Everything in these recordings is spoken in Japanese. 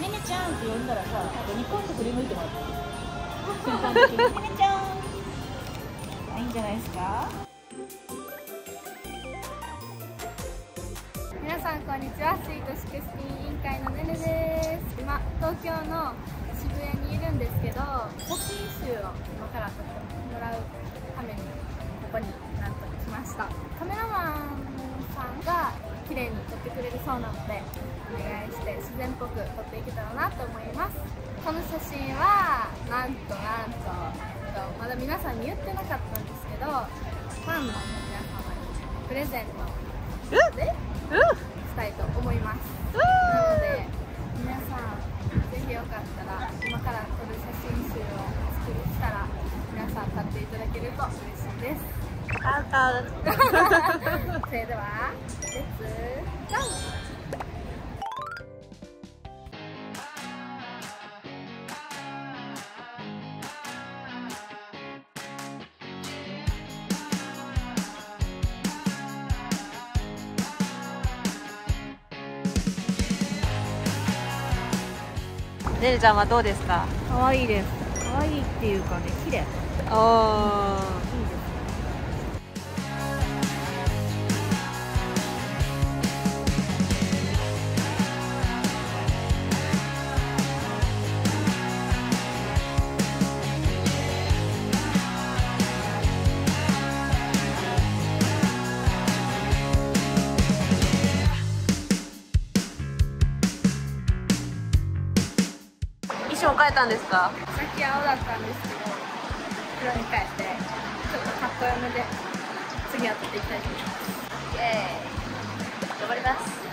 ねねちゃんって呼んだらさなんかニコッと振り向いてもらって瞬間的にねねちゃんいい？んじゃないですか皆さんこんにちは。スイートシクスティ委員会のねねです。今東京の渋谷にいるんですけど写真集を今から撮ってもらうためにここにってくれるそうなのでお願いして自然っぽく撮っていけたらなと思います。この写真はなんとなんとまだ皆さんに言ってなかったんですけどファンの皆様にプレゼントでしたいと思います。なので皆さんぜひよかったら今から撮る写真集を作りしたら皆さん買っていただけると嬉しいです。それではレッツねるちゃんはどうですか？可愛いです。可愛いっていうかね綺麗。おー衣装変えたんですか？さっき青だったんですけど黒に変えてちょっとかっこよめで次やっていきたいと思います。イエーイ。頑張ります。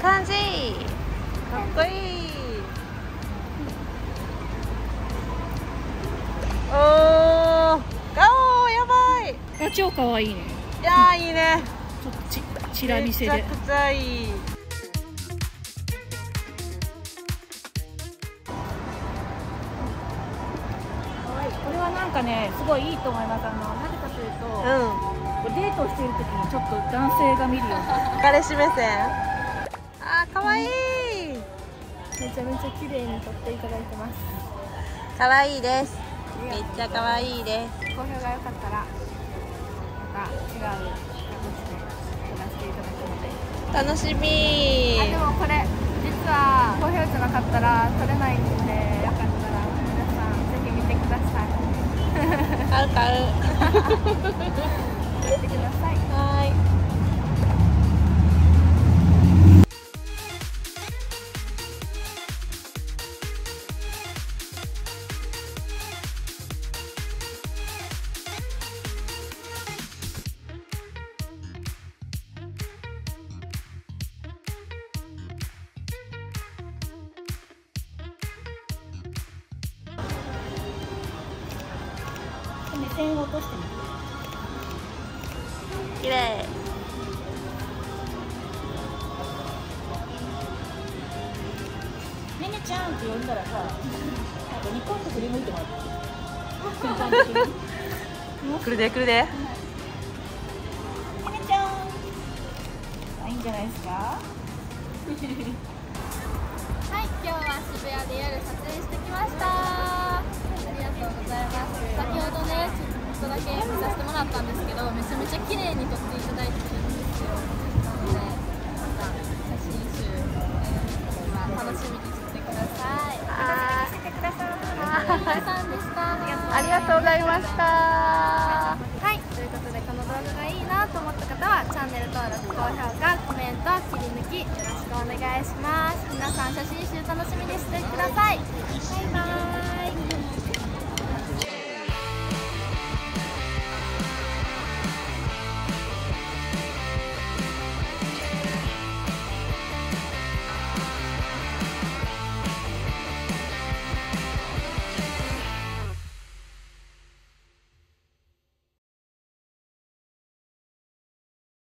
感じ。かっこいい。おー。ガオーやばい。あ超可愛いね。いやーいいね。ちょっとちちら見せで。めちゃくちゃい。いこれはなんかねすごいいいと思います。あのなぜかというと、うん。デートをしている時にちょっと男性が見るような。彼氏目線かわい。いめちゃめちゃ綺麗に撮っていただいてます。かわいいです。めっちゃかわいいです。好評が良かったらまた違う形で撮らせていただくので。楽しみ。あでもこれ実は好評じゃなかったら撮れないんでよかったら皆さんぜひ見てください。買う買う。見てください 線を落としてみて。い綺麗。ねねちゃんって呼んだらさなんかニコンと振り向いてもらって来るで 来るで。ねちゃん。あいいんじゃないですか？はい、今日は渋谷で夜撮影してきました。ございます。先ほどね、ちょっとだけ見させてもらったんですけど、めちゃめちゃ綺麗に撮っていただいてるんですよ。なので、また写真集、まあ、楽しみにしててください。あ楽しみにしててください。さんでした。ありがとうございましたはい、ということでこの動画がいいなと思った方はチャンネル登録、高評価、コメント、切り抜きよろしくお願いします皆さん写真集楽しみにしてくださいバイバーイ